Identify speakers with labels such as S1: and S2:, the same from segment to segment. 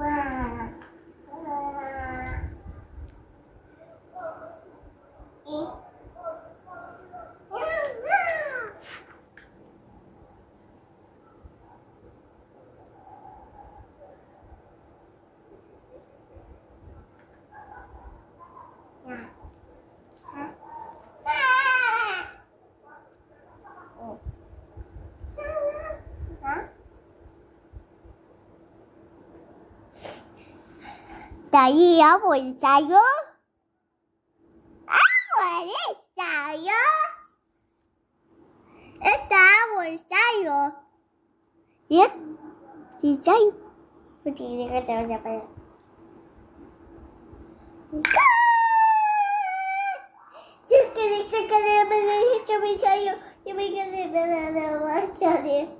S1: Wow. 자기야 볼까요? 아, 볼까요? 일단 볼까요? 예? 진짜요? 어디 이거 잡아요? 치킨이 치킨을 먹는 시점이 저요. 이거 이거 내가 나와 자리.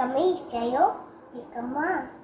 S1: Comments चाहिए लिखो